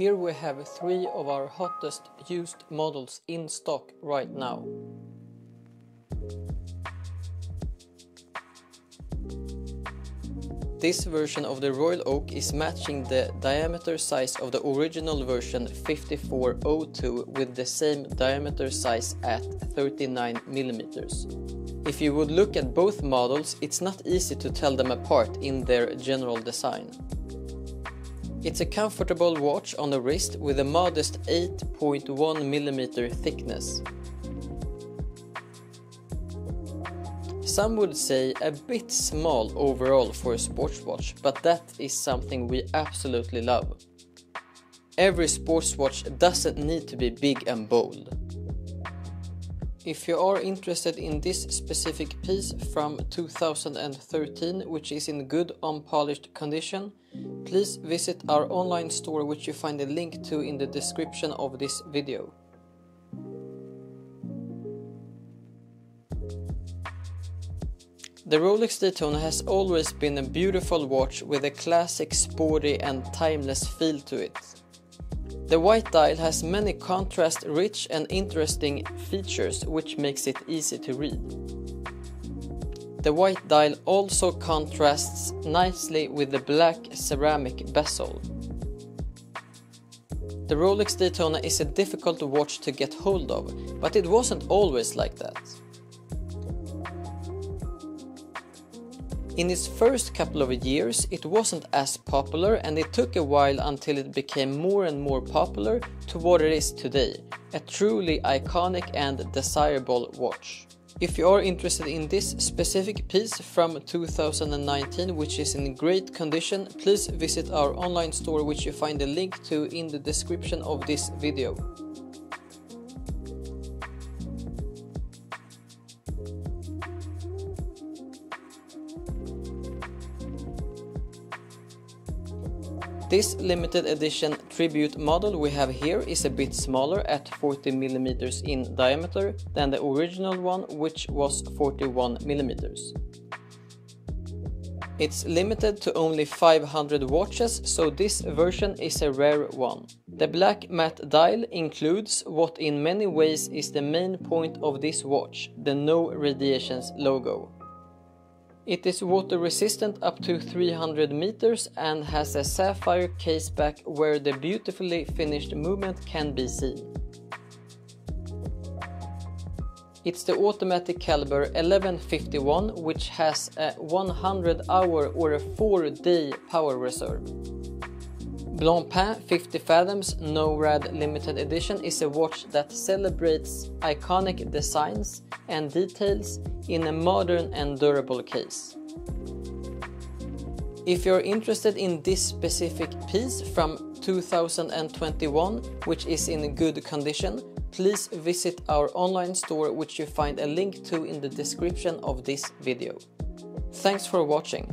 Here we have three of our hottest used models in stock right now. This version of the Royal Oak is matching the diameter size of the original version 5402 with the same diameter size at 39mm. If you would look at both models, it's not easy to tell them apart in their general design. It's a comfortable watch on the wrist with a modest 8.1mm thickness. Some would say a bit small overall for a sports watch, but that is something we absolutely love. Every sports watch doesn't need to be big and bold. If you are interested in this specific piece from 2013, which is in good unpolished condition, please visit our online store which you find a link to in the description of this video. The Rolex Daytona has always been a beautiful watch with a classic, sporty and timeless feel to it. The white dial has many contrast-rich and interesting features which makes it easy to read. The white dial also contrasts nicely with the black ceramic bezel. The Rolex Daytona is a difficult watch to get hold of, but it wasn't always like that. In its first couple of years it wasn't as popular and it took a while until it became more and more popular to what it is today, a truly iconic and desirable watch. If you are interested in this specific piece from 2019 which is in great condition, please visit our online store which you find a link to in the description of this video. This limited edition tribute model we have here is a bit smaller at 40mm in diameter than the original one which was 41mm. It's limited to only 500 watches, so this version is a rare one. The black matte dial includes what in many ways is the main point of this watch, the No Radiations logo. It is water resistant up to 300 meters and has a sapphire caseback where the beautifully finished movement can be seen. It's the automatic caliber 1151 which has a 100 hour or a 4 day power reserve. Blancpain 50 Fathoms No Rad limited edition is a watch that celebrates iconic designs and details in a modern and durable case. If you're interested in this specific piece from 2021, which is in good condition, please visit our online store which you find a link to in the description of this video. Thanks for watching.